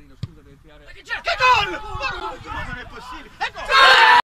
Marino, scusa, devi tirare. Ma Che c'è? Che gol!